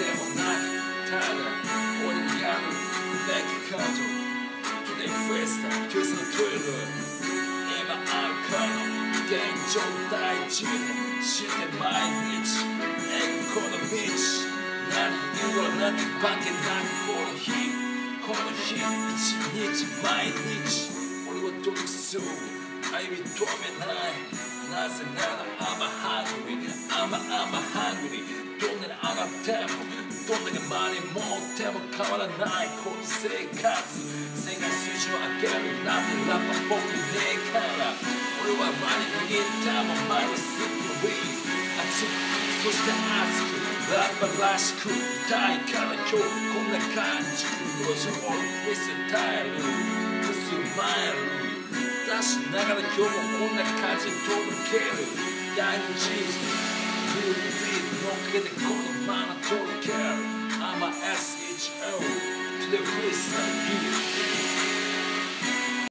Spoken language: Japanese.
でもないただ俺にあるべきカード記念フェスタキスのクール今あるかの現状大事して毎日えこの道何言わなきゃ化けなくこの日この日一日毎日俺は独走歩み止めないなぜなら持っても変わらないこの生活世界水準を上げるなんてラッパ僕ねえから俺はマネ握ったままにするの熱くそして熱くラッパらしく歌いから今日こんな感じ路上を見せたいるスマイル出しながら今日もこんな感じに届けるヤンチーズミルビー乗っけてこのまま届ける